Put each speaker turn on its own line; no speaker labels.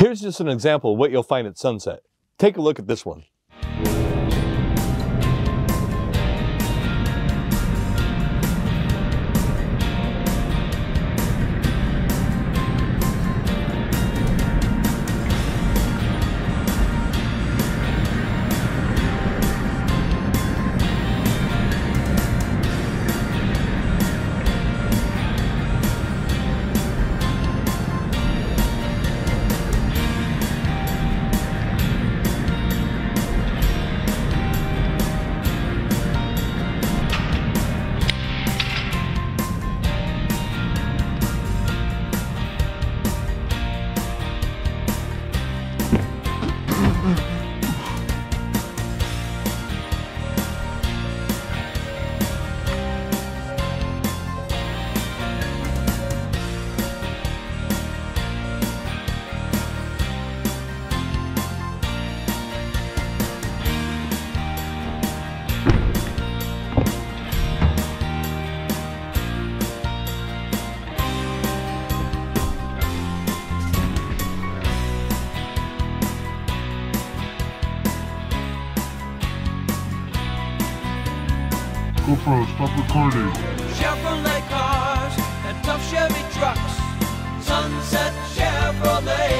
Here's just an example of what you'll find at sunset. Take a look at this one.
GoPro, stop recording.
Chevrolet cars and tough Chevy trucks. Sunset Chevrolet.